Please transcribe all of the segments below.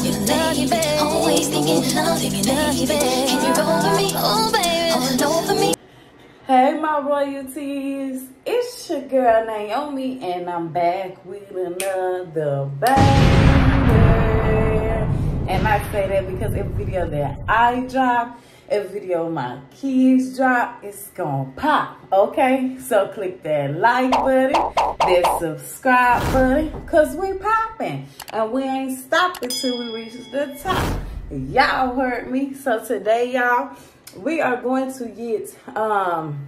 Always thinking you, with me? Oh. Hey, my royalties. It's your girl Naiome, and I'm back with another banger. And I say that because every video that I drop, every video my kids drop, it's gonna pop, okay? So click that like button, that subscribe button, cause we popping. And we ain't stopping till we reach the top. Y'all heard me. So today, y'all, we are going to get um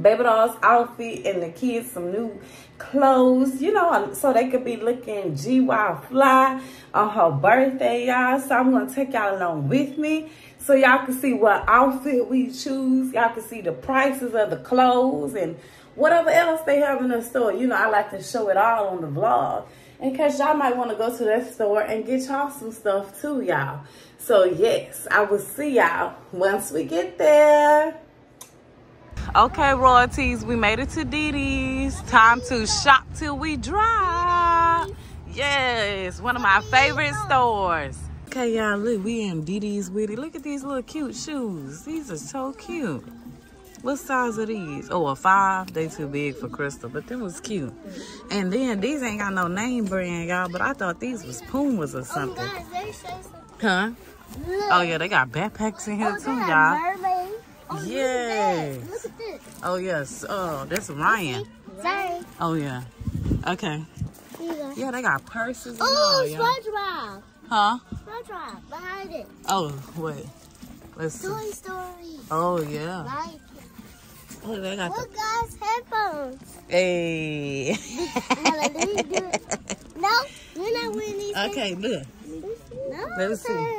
baby doll's outfit and the kids some new clothes, you know, so they could be looking GY fly on her birthday, y'all. So I'm going to take y'all along with me so y'all can see what outfit we choose. Y'all can see the prices of the clothes and whatever else they have in the store. You know, I like to show it all on the vlog in case y'all might want to go to that store and get y'all some stuff too, y'all. So, yes, I will see y'all once we get there. Okay, royalties, we made it to DD's. Time to shop till we drop. Yes, one of my favorite stores. Okay, y'all, look, we in DD's with it. Look at these little cute shoes. These are so cute. What size are these? Oh, a five. They too big for Crystal, but them was cute. And then these ain't got no name brand, y'all, but I thought these was Pumas or oh something. Oh, guys, they say something. Huh? Look. Oh, yeah, they got backpacks in here Oh, too, y'all. Oh, look Yes. Look at this. Oh, yes. Oh, that's Ryan. Sorry. Oh, yeah. Okay. Here you go. Yeah, they got purses and Oh, all, y'all. SpongeBob. Huh? SpongeBob. Behind it. Oh, wait. Let's see. Toy Story. Oh, yeah. Like, Oh, they got the... look, guys, headphones. Hey. Now, let me do it. No, you're not wearing these. okay, look. No, Let me see.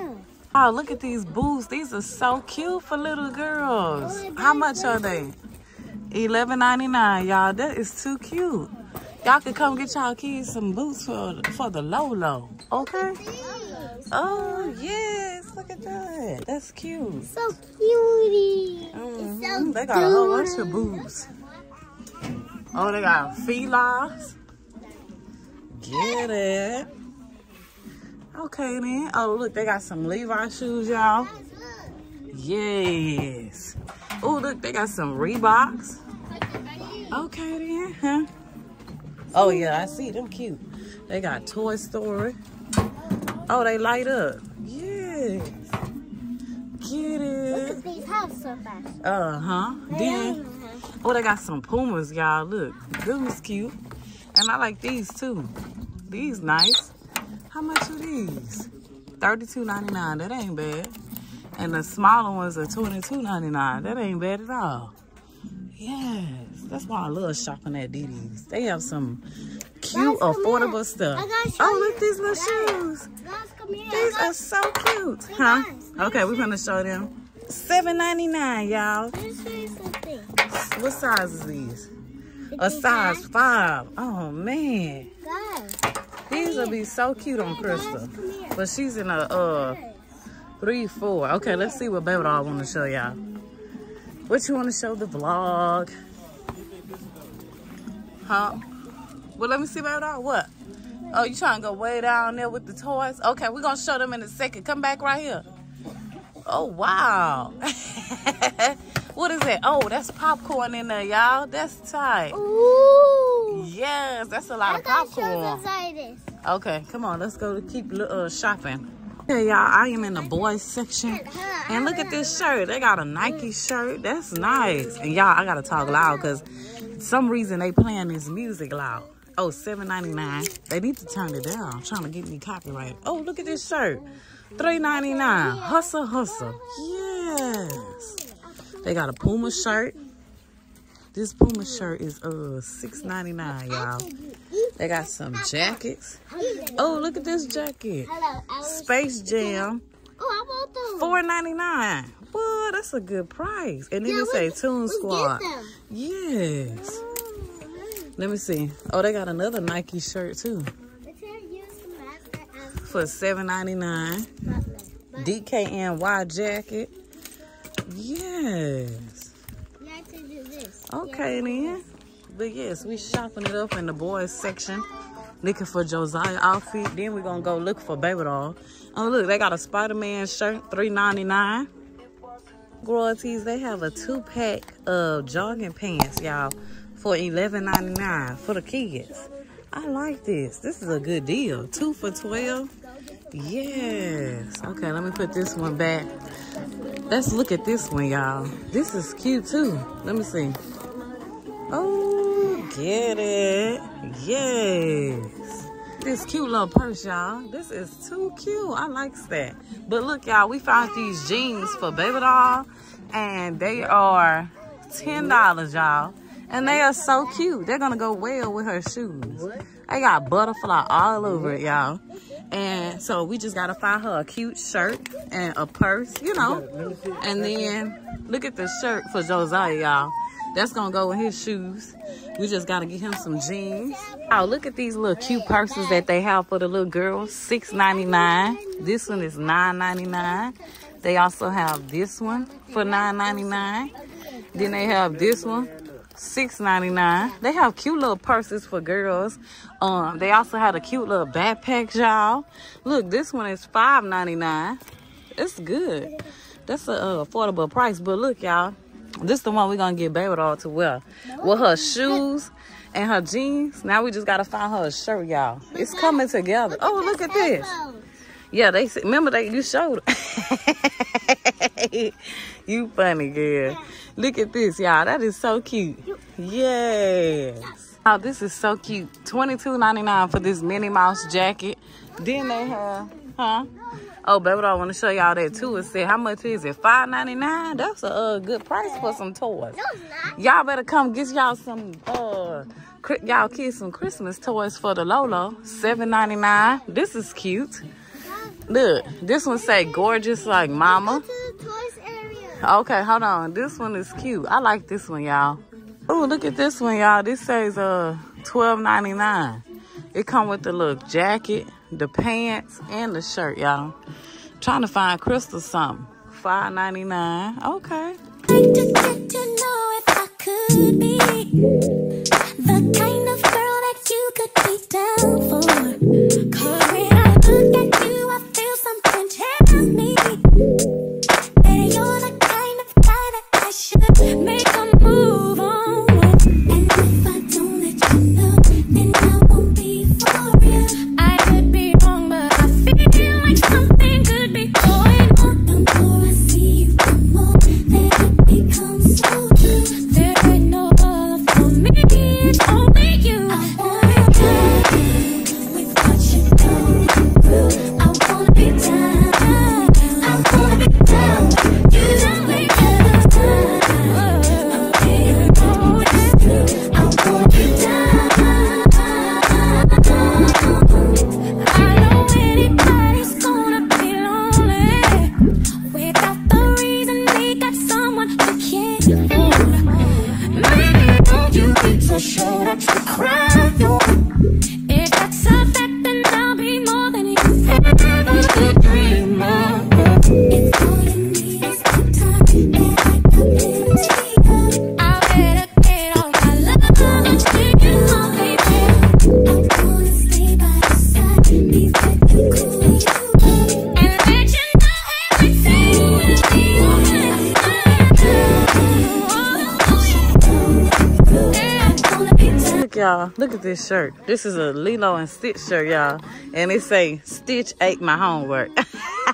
Oh, look at these boots. These are so cute for little girls. Oh, How much are they? Eleven ninety nine, y'all. That is too cute. Y'all could come get y'all kids some boots for for the low low. Okay. Oh yes, look at that. That's cute. So cutie. Mhm. It's so They got a whole bunch of boots. Oh, they got felines. Get it. Okay then. Oh look, they got some Levi shoes, y'all. Yes. Oh, look, they got some Reeboks. Okay, then. Huh? Oh, yeah, I see them cute. They got Toy Story. Oh, they light up. Yeah. Get Look it. at these house so fast. Uh-huh. Then, oh, they got some Pumas, y'all. Look, those cute. And I like these, too. These nice. How much are these? $32.99. That ain't bad. And the smaller ones are $22.99. That ain't bad at all. Yes. That's why I love shopping at DD's. They have some cute, Guys, affordable stuff. Oh, look, these little Guys. shoes. Guys. These are so cute. Huh? Okay, we're gonna show them. $7.99, y'all. Let me show you something. What size is these? A size five. Oh man. These will be so cute on Crystal. But she's in a uh three, four. Okay, let's see what baby doll I want to show y'all. What you want to show the vlog? Huh? Well, let me see about doll. What? Oh, you trying to go way down there with the toys? Okay, we're gonna show them in a second. Come back right here. Oh wow. what is that? Oh, that's popcorn in there, y'all. That's tight. Ooh. Yes, that's a lot I of popcorn. Okay, come on, let's go to keep uh, shopping. Okay, y'all, I am in the boys section. And look at this shirt. They got a Nike shirt. That's nice. And y'all, I gotta talk loud because some reason they playing this music loud. Oh, $7.99. They need to turn it down. I'm trying to get me copyright. Oh, look at this shirt. $3.99. Hustle, hustle. Yes. They got a Puma shirt. This Puma shirt is uh $6.99, y'all. They got some jackets. Oh, look at this jacket. Hello, I was. Space Jam, Oh, I want those. four ninety nine. Boy, that's a good price. And then Yeah, it say Toon Squad. Yes. Let me see. Oh, they got another Nike shirt too Let's hear you some master and for seven ninety nine. DKNY jacket. Yes. you have to do this. Okay then. But yes, we shopping it up in the boys section. looking for Josiah outfit. Then we're gonna go look for baby doll. Oh look, they got a Spider-Man shirt, $3.99. Royalties, they have a two-pack of jogging pants, y'all, for $11.99 for the kids. I like this. This is a good deal. Two for 12 Yes. Okay, let me put this one back. Let's look at this one, y'all. This is cute too. Let me see. Get it. Yes. This cute little purse, y'all. This is too cute. I like that. But look, y'all, we found these jeans for baby doll, and they are $10, y'all. And they are so cute. They're gonna go well with her shoes. I got butterfly all over it, y'all. And so we just gotta find her a cute shirt and a purse, you know. And then look at the shirt for Josiah, y'all. That's gonna go with his shoes. We just gotta get him some jeans. Oh, look at these little cute purses that they have for the little girls. $6.99. This one is $9.99. They also have this one for $9.99. Then they have this one $6.99. They have cute little purses for girls. Um, they also have a cute little backpack, y'all. Look, this one is $5.99. It's good. That's a uh, affordable price. But look, y'all, this is the one we're gonna get baby doll to wear. With her shoes and her jeans. Now we just gotta find her a shirt, y'all. It's coming together. Oh, look at this. Yeah, they remember they you showed you funny girl. Look at this, y'all. That is so cute. Yes. Oh, this is so cute. $22.99 for this Minnie Mouse jacket. Then they have, huh? Oh, baby, I want to show y'all that too. It said, how much is it? $5.99? That's a uh, good price for some toys. Y'all better come get y'all some, uh, y'all kids some Christmas toys for the Lolo. $7.99. This is cute. Look, this one say gorgeous like mama. Okay, hold on. This one is cute. I like this one, y'all. Oh, look at this one, y'all. This says uh twelve ninety nine. It come with the little jacket, the pants, and the shirt, y'all. Trying to find Crystal something. Five ninety nine. Okay. Down for. Y'all. Look at this shirt. This is a Lilo and Stitch shirt, y'all. And it say, Stitch ate my homework.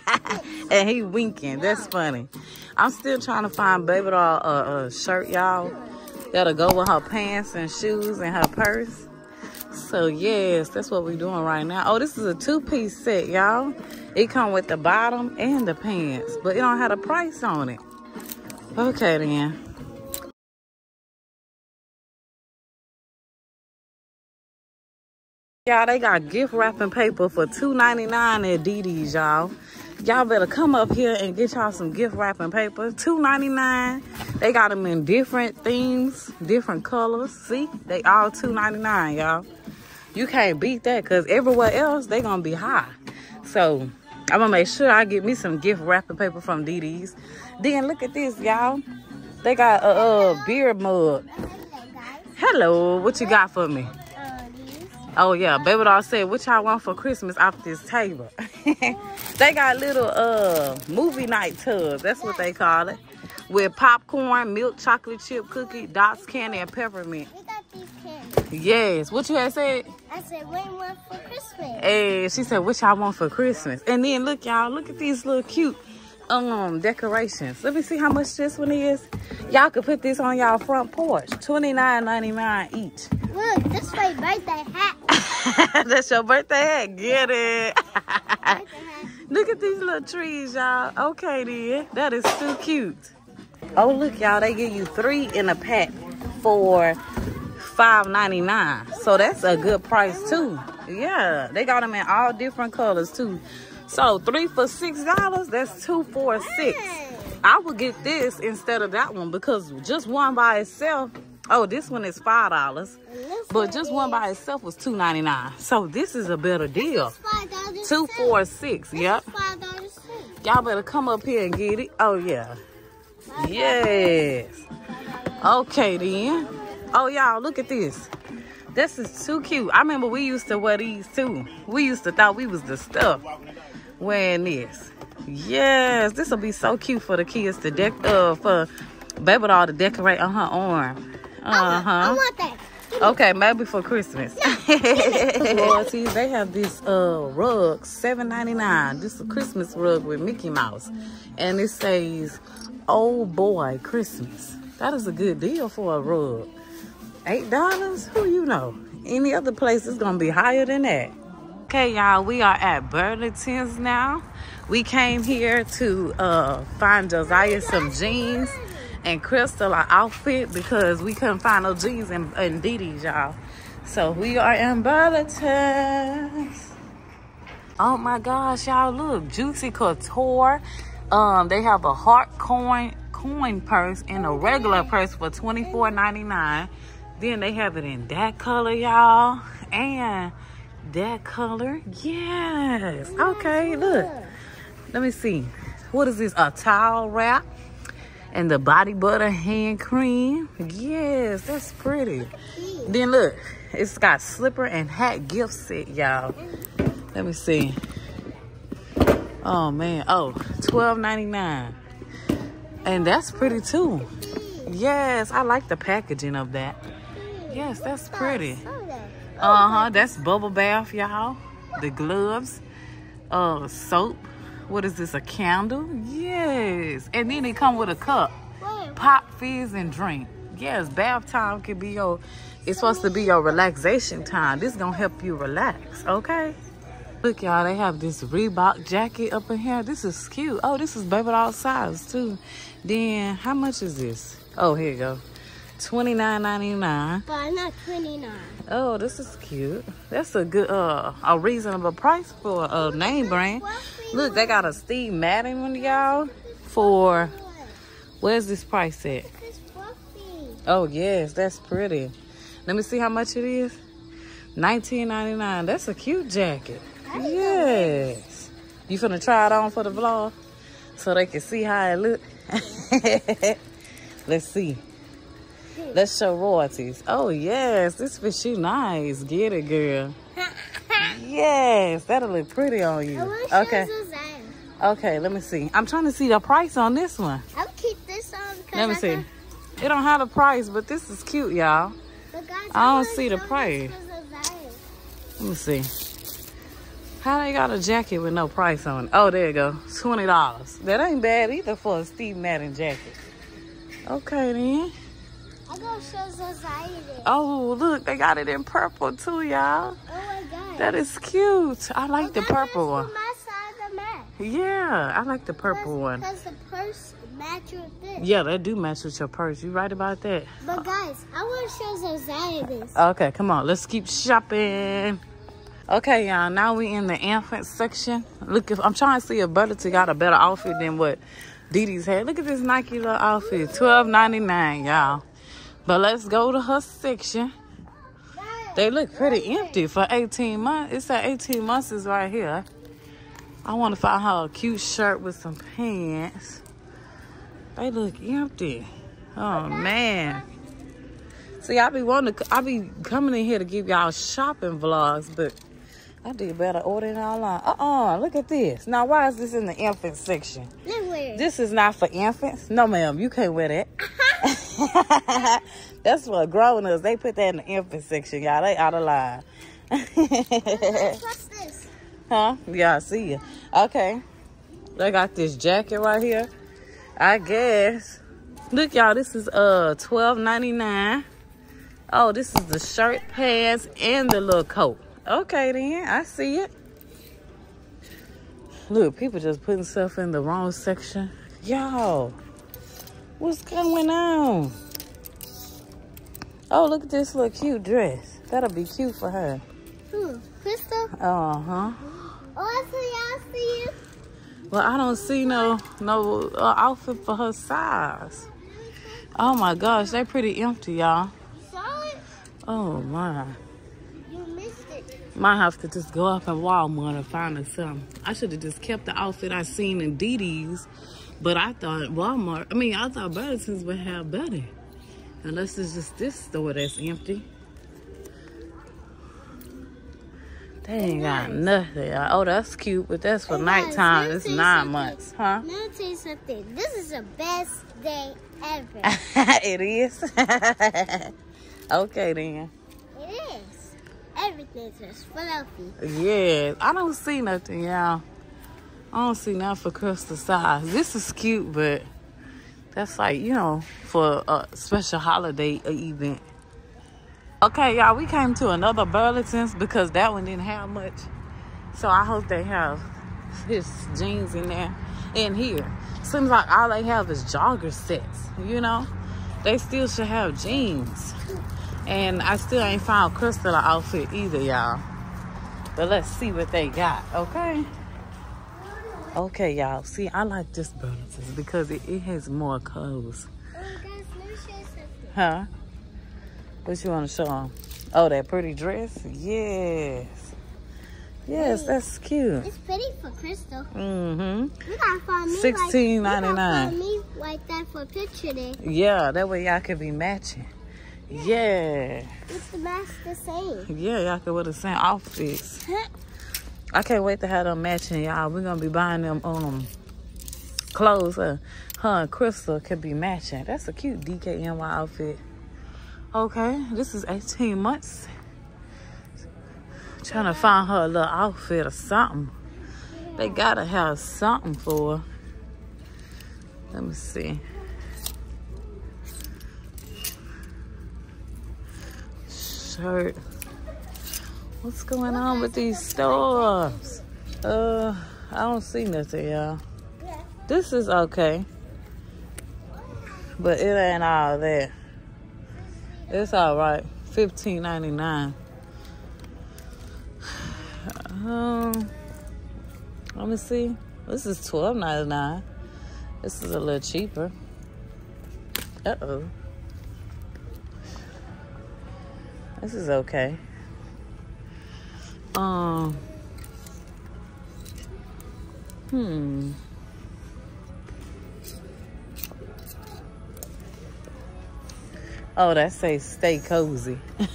and he winking. That's funny. I'm still trying to find baby doll a, a shirt, y'all. That'll go with her pants and shoes and her purse. So, yes, that's what we're doing right now. Oh, this is a two-piece set, y'all. It come with the bottom and the pants. But it don't have a price on it. Okay, then. Y'all, they got gift wrapping paper for $2.99 at DD's, y'all. Y'all better come up here and get y'all some gift wrapping paper. $2.99. They got them in different themes, different colors. See? They all $2.99, y'all. You can't beat that because everywhere else, they going to be high. So, I'm going to make sure I get me some gift wrapping paper from DD's. Then look at this, y'all. They got a, a beer mug. Hello. What you got for me? Oh yeah, baby doll said, "What y'all want for Christmas off this table?" they got little uh movie night tubs. That's what they call it, with popcorn, milk, chocolate chip cookie, dots, candy, and peppermint. We got these candies. Yes, what you had said? I said, what you want for Christmas? Hey, she said, "What y'all want for Christmas?" And then look, y'all, look at these little cute um decorations. Let me see how much this one is. Y'all could put this on y'all front porch. Twenty nine ninety nine each. Look, this my birthday hat. That's your birthday hat. Get it. Hat. look at these little trees, y'all. Okay, then. That is too cute. Oh, look, y'all. They give you three in a pack for five ninety nine. So that's a good price, too. Yeah. They got them in all different colors, too. So three for six dollars, that's two for six. I would get this instead of that one because just one by itself. Oh, this one is five dollars. But just one by itself was two ninety nine. So this is a better deal. Two, four, six. Yep. is five dollars too. Y'all better come up here and get it. Oh yeah. Yes. Okay then. Oh y'all, look at this. This is too cute. I remember we used to wear these too. We used to thought we was the stuff wearing this. Yes, this will be so cute for the kids to deck uh for baby doll to decorate on her arm. I want- I Uh-huh. want that. Okay, maybe for Christmas. Royalties, they have this uh rug, seven ninety nine. This is a Christmas rug with Mickey Mouse, and it says "Oh boy, Christmas." That is a good deal for a rug. Eight dollars? Who you know? Any other place is gonna be higher than that. Okay, y'all, we are at Burlington's now. We came here to uh find Josiah some jeans and Crystal an outfit because we couldn't find no jeans in, in Dee y'all. So we are in Burlington's. Oh my gosh, y'all look, Juicy Couture. Um, they have a heart coin coin purse and a regular purse for twenty four ninety nine. Then they have it in that color, y'all, and that color. Yes. Okay, look. Let me see. What is this? A towel wrap and the body butter hand cream. Yes, that's pretty. Then look, it's got slipper and hat gift set, y'all. Let me see. Oh man. Oh, twelve ninety nine. And that's pretty too. Yes, I like the packaging of that. Yes, that's pretty. Uh-huh. That's bubble bath, y'all. The gloves. Uh soap. What is this? A candle? Yes. And then they come with a cup. Pop, fizz, and drink. Yes, bath time can be your it's supposed to be your relaxation time. This gonna help you relax, okay? Look, y'all, they have this Reebok jacket up in here. This is cute. Oh, this is baby doll size too. Then how much is this? Oh, here you go. Twenty nine ninety nine. but not 29. Oh, this is cute. That's a good, uh, a reasonable price for a name brand. Look, they got a Steve Madden one, y'all. For where's this price at? Oh yes, that's pretty. Let me see how much it is. Nineteen ninety nine. That's a cute jacket. Yes. You finna try it on for the vlog so they can see how it look. Let's see. Let's show royalties. Oh yes, this fits you nice. Get it, girl. Yes, that'll look pretty on you. Okay. this was Zion. Okay, let me see. I'm trying to see the price on this one. I'll keep this on Let me I see. got- It don't have a price, but this is cute, y'all. I don't see the price. 'cause of Zion. Let me see. How they got a jacket with no price on it? Oh, there you go. Twenty dollars. That ain't bad either for a Steve Madden jacket. Okay then. I go show Zion. Oh, look, they got it in purple too, y'all. Oh my god. That is cute. I like the purple one. My side of the mat. Yeah, I like the purple one. Because the purse match with this. Yeah, they do match with your purse. You right about that? But guys, I want to show Zion this. Okay, come on. Let's keep shopping. Okay, y'all. Now we in the infant section. Look, if I'm trying to see if Butterty got a better outfit than what DD's had. Look at this Nike little outfit. Twelve ninety nine, y'all. But let's go to her section. They look pretty empty for 18 months. It's at 18 months is right here. I want to find her a cute shirt with some pants. They look empty. Oh man. See, I be wanting to, I be coming in here to give y'all shopping vlogs, but I did better ordering online. Uh-uh, look at this. Now, why is this in the infant section? This is not for infants. No, ma'am, you can't wear that. That's what grown ups. They put that in the infant section, y'all. They out of line. What's this? huh? Yeah, I see you. Okay. They got this jacket right here. I guess. Look, y'all, this is uh twelve ninety nine. Oh, this is the shirt, pants, and the little coat. Okay, then I see it. Look, people just putting stuff in the wrong section. Y'all, what's going on? Oh, look at this little cute dress. That'll be cute for her. Hmm. Crystal? Uh huh. Oh, I see you. I see you. Well, I don't see no no uh, outfit for her size. Oh my gosh, They're pretty empty, y'all. Saw it? Oh my. You missed it. Might have to just go up in Walmart and find her something. I should have just kept the outfit I seen in DD's, but I thought Walmart, I mean, I thought Burlington's would have better. Unless it's just this store that's empty. They ain't got nothing. Oh, that's cute, but that's for guys, nighttime. It's nine something. months, huh? Let me tell you something. This is the best day ever. it is. okay then. it is. Everything's just fluffy. Yeah, I don't see nothing, y'all. I don't see nothing for crystal size. This is cute, but that's like, you know, for a special holiday event. Okay, y'all, we came to another Burlington's because that one didn't have much. So I hope they have his jeans in there. In here. Seems like all they have is jogger sets, you know? They still should have jeans. And I still ain't found Crystal outfit either, y'all. But let's see what they got, okay? Okay, y'all. See, I like this Burlington's because it, it has more clothes. Oh, guys, let me show you something. Huh? What you want to show them? Oh, that pretty dress? Yes. Yes, that's cute. It's pretty for Crystal. Mm-hmm. We gotta find me Like, we gotta find me like that for picture there. Yeah, that way y'all could be matching. Yeah. It's the mask the same. Yeah, y'all could wear the same outfits. I can't wait to have them matching, y'all. We're gonna be buying them um clothes. Uh, her and Crystal could be matching. That's a cute DKNY outfit. Okay, this is 18 months. Trying to find her a little outfit or something. They gotta have something for her. Let me see. Shirt. What's going on with these stores? Uh, I don't see nothing, y'all. This is okay. But it ain't all there. It's all right. Fifteen ninety nine. Um, let me see. This is twelve ninety nine. This is a little cheaper. Uh oh. This is okay. Um. Hmm. Oh, that say stay cozy.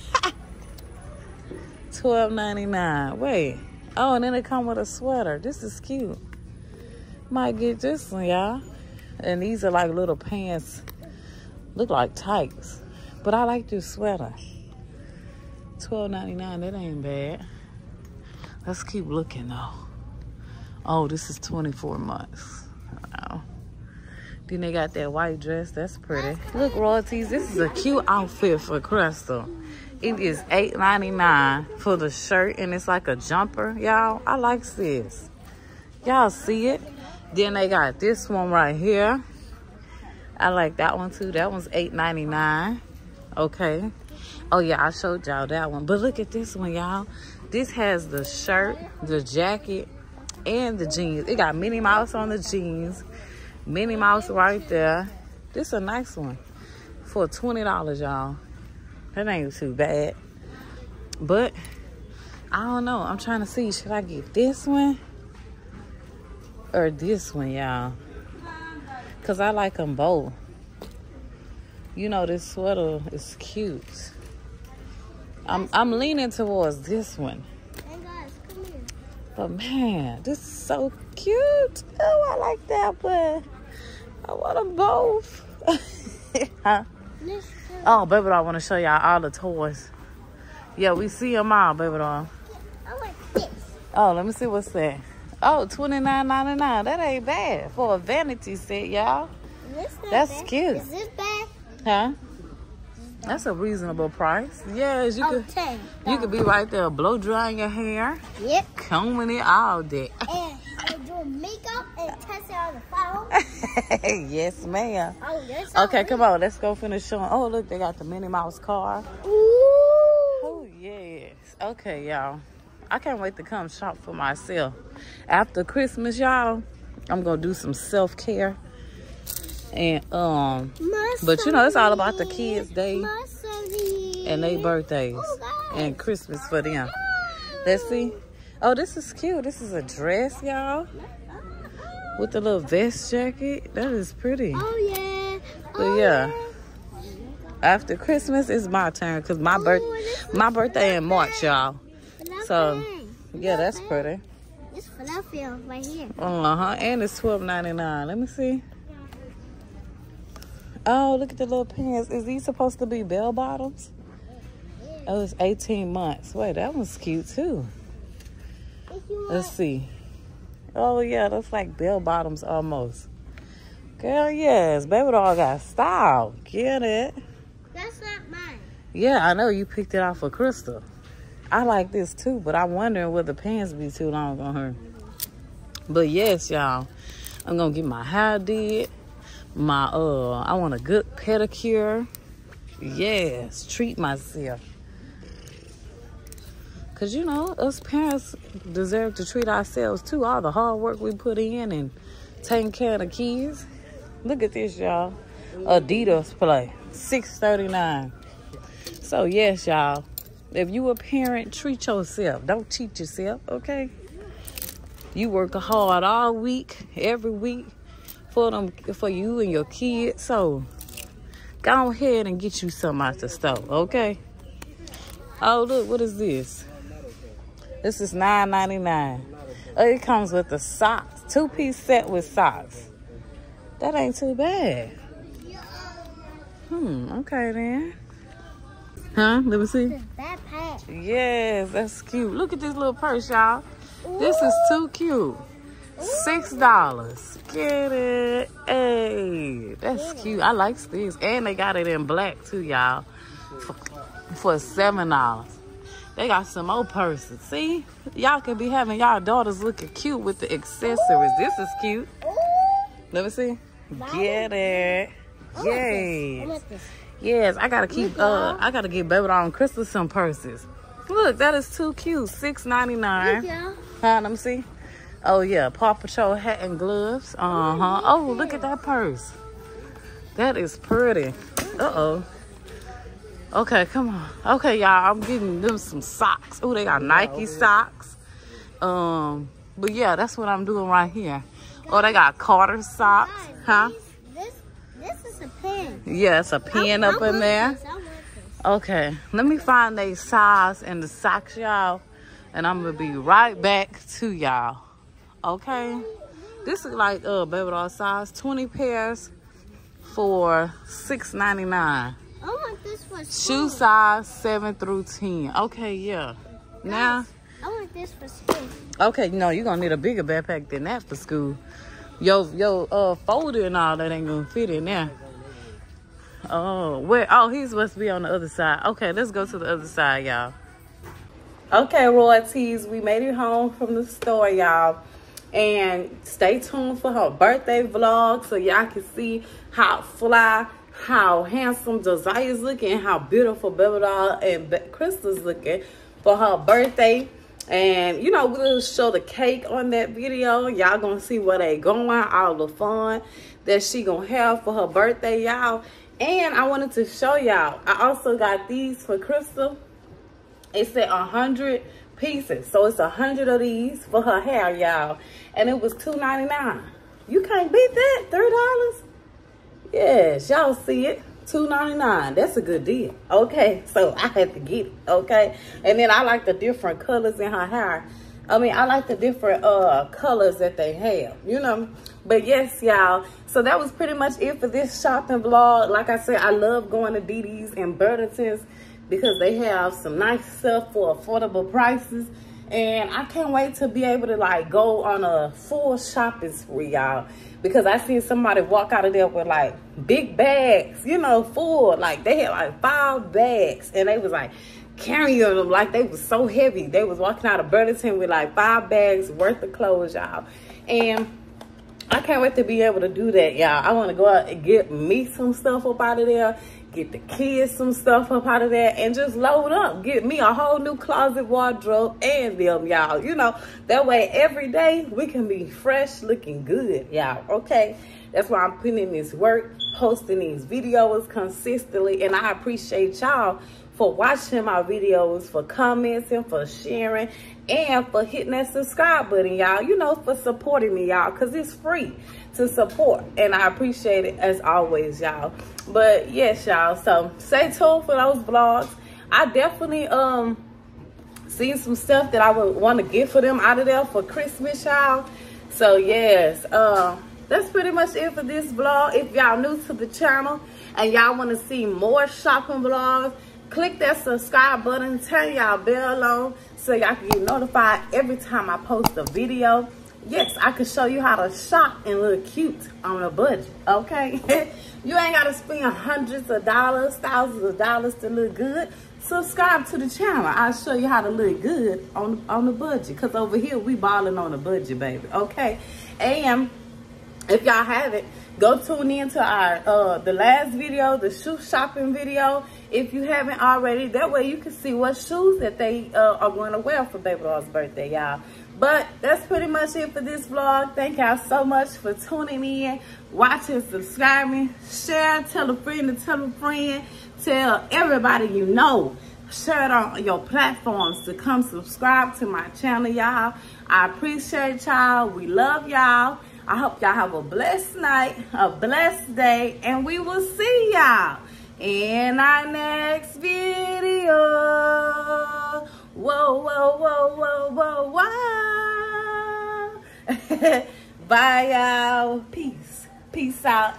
Twelve ninety nine. Wait. Oh, and then it come with a sweater. This is cute. Might get this one, y'all. And these are like little pants. Look like tights. But I like this sweater. Twelve ninety nine. That ain't bad. Let's keep looking though. Oh, this is twenty four months. Wow. Then they got that white dress. That's pretty. Look, royalties. This is a cute outfit for Crystal. It is $8.99 for the shirt, and it's like a jumper, y'all. I like this. Y'all see it? Then they got this one right here. I like that one too. That one's $8.99. Okay. Oh yeah, I showed y'all that one. But look at this one, y'all. This has the shirt, the jacket, and the jeans. It got Minnie Mouse on the jeans. Minnie Mouse right there. This a nice one for $20, y'all. That ain't too bad. But I don't know. I'm trying to see. Should I get this one or this one, y'all? Because I like them both. You know, this sweater is cute. I'm I'm leaning towards this one. And guys, come here. But man, this is so cute. Oh, I like that one. I want them both. huh? Oh, baby doll, I want to show y'all all the toys. Yeah, we see them all, baby doll. I like this. Oh, let me see what's that. Oh, twenty nine ninety nine. That ain't bad for a vanity set, y'all. That's bad. cute. Is this bad? Huh? That's a reasonable price. Yes, you could. 10. You could be right there, blow drying your hair, Yep. combing it all day. And, and do makeup and test it on the phone. yes, ma'am. Oh, that's Okay, come on, let's go finish showing. Oh, look, they got the Minnie Mouse car. Ooh. Oh, yes. Okay, y'all. I can't wait to come shop for myself. After Christmas, y'all, I'm gonna do some self care. And um, But you know, it's all about the kids' day and their birthdays Oh, and Christmas for them. Let's see. Oh, this is cute. This is a dress, y'all, with the little vest jacket. That is pretty. Oh yeah. But Oh, yeah. After Christmas, it's my turn because my birth, Oh, my birthday in March, y'all. So, Yeah, that's pretty. It's Philadelphia right here. Uh huh. And it's twelve ninety nine. Let me see. Oh, look at the little pants. Is these supposed to be bell bottoms? Oh, it's eighteen months. Wait, that one's cute too. If you want, Let's see. Oh yeah, that's like bell bottoms almost. Girl, yes, baby doll got style. Get it? that's not mine. Yeah, I know you picked it out for Crystal. I like this too, but I'm wondering will the pants be too long on her. But yes, y'all, I'm gonna get my hair did. My uh, I want a good pedicure. Yes, treat myself. Cause you know us parents deserve to treat ourselves too. All the hard work we put in and taking care of the kids. Look at this, y'all. Adidas play six thirty nine. So yes, y'all. If you a parent, treat yourself. Don't cheat yourself, okay? You work hard all week, every week for them for you and your kids. So go ahead and get you some out the store, okay? Oh look, what is this? This is nine ninety nine. Oh, it comes with the socks. Two piece set with socks. That ain't too bad. Hmm, okay then. Huh? Let me see. Yes, that's cute. Look at this little purse, y'all. This is too cute. Six dollars. Get it. Hey, that's cute. I like this. And they got it in black too, y'all. For, for seven dollars. They got some more purses. See? Y'all can be having y'all daughters looking cute with the accessories. This is cute. Ooh. Let me see. Get it. I Yay. want this. Yes, I gotta keep. Uh, I gotta get baby doll and Crystal some purses. Look, that is too cute. Six ninety nine. Huh? Let me see. Oh yeah, Paw Patrol hat and gloves. Uh huh. Oh, look at that purse. That is pretty. Uh oh. Okay, come on. Okay, y'all. I'm getting them some socks. Oh, they got Nike socks. Um, but yeah, that's what I'm doing right here. Oh, they got Carter socks. Huh? This, this is a pen. Yeah, it's a pen I- up I in there. this, I want this. Okay, let me find they size and the socks, y'all, and I'm gonna be right back to y'all. Okay, this is like uh baby doll size, 20 pairs for $6.99. I want this for school. Shoe size seven through ten. Okay, yeah. Now, I want this for school. okay, no, you're gonna need a bigger backpack than that for school. Yo, yo, uh, folder and all that ain't gonna fit in there. Oh, where? Oh, he's supposed to be on the other side. Okay, let's go to the other side, y'all. Okay, royalties, we made it home from the store, y'all. And stay tuned for her birthday vlog so y'all can see how fly, how handsome Josiah's looking, how beautiful Baby Doll and Crystal's looking for her birthday. And you know, we'll show the cake on that video. Y'all gonna see where they going, all the fun that she gonna have for her birthday, y'all. And I wanted to show y'all, I also got these for Crystal. It said a hundred pieces, so it's a hundred of these for her hair, y'all, and it was two ninety nine. You can't beat that, three dollars. Yes, y'all see it. $2.99. That's a good deal. Okay, so I had to get it. Okay, and then I like the different colors in her hair. I mean, I like the different uh colors that they have, you know. But yes, y'all. So that was pretty much it for this shopping vlog. Like I said, I love going to DD's and Burlington's because they have some nice stuff for affordable prices. And I can't wait to be able to like go on a full shopping spree, y'all. Because I seen somebody walk out of there with like big bags, you know, full. Like they had like five bags and they was like carrying them like they was so heavy. They was walking out of Burlington with like five bags worth of clothes, y'all. And I can't wait to be able to do that, y'all. I want to go out and get me some stuff up out of there get the kids some stuff up out of there and just load up get me a whole new closet wardrobe and them y'all. You know that way every day we can be fresh looking good y'all okay? That's why i'm putting in this work posting these videos consistently and i appreciate y'all for watching my videos, for commenting, for sharing, and for hitting that subscribe button, y'all. You know, for supporting me, y'all, because it's free to support. And I appreciate it as always, y'all. But yes, y'all. So stay tuned for those vlogs. I definitely um seen some stuff that I would want to get for them out of there for Christmas, y'all. So yes, uh, that's pretty much it for this vlog. If y'all new to the channel and y'all want to see more shopping vlogs, click that subscribe button turn y'all bell on so y'all can get notified every time i post a video. Yes i can show you how to shop and look cute on a budget okay? You ain't gotta spend hundreds of dollars thousands of dollars to look good. Subscribe to the channel. I'll show you how to look good on on the budget because over here we balling on a budget baby okay? And if y'all haven't go tune in to our uh the last video the shoe shopping video. If you haven't already that way you can see what shoes that they uh, are going to wear for baby doll's birthday y'all. But that's pretty much it for this vlog. Thank y'all so much for tuning in watching subscribing share tell a friend to tell a friend. Tell everybody you know. Share it on your platforms to come subscribe to my channel y'all. I appreciate y'all. We love y'all I hope y'all have a blessed night, a blessed day, and we will see y'all in our next video. Whoa, whoa, whoa, whoa, whoa, whoa. Bye, y'all. Peace. Peace out.